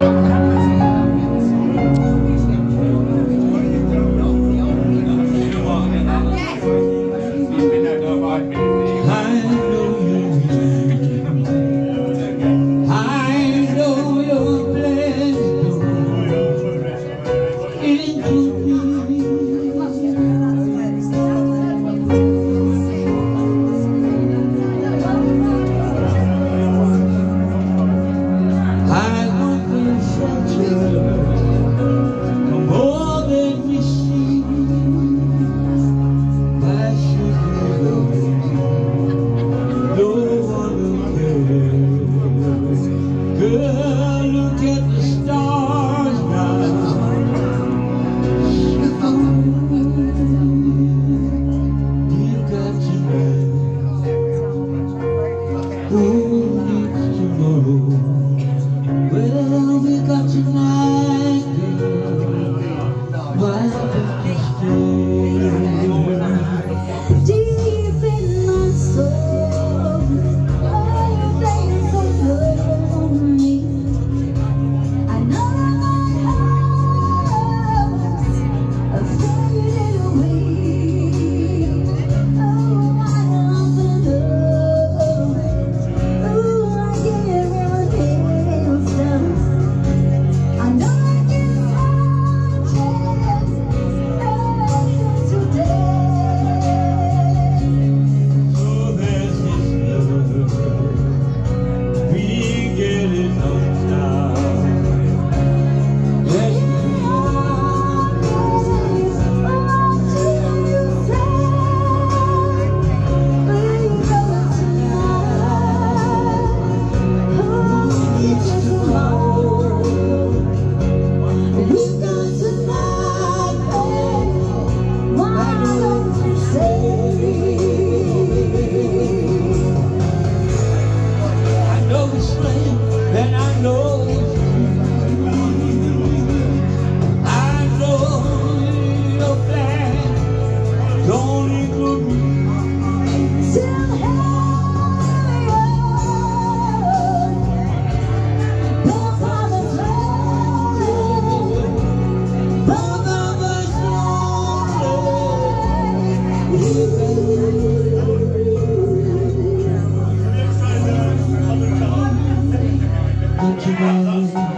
Thank Don't you know?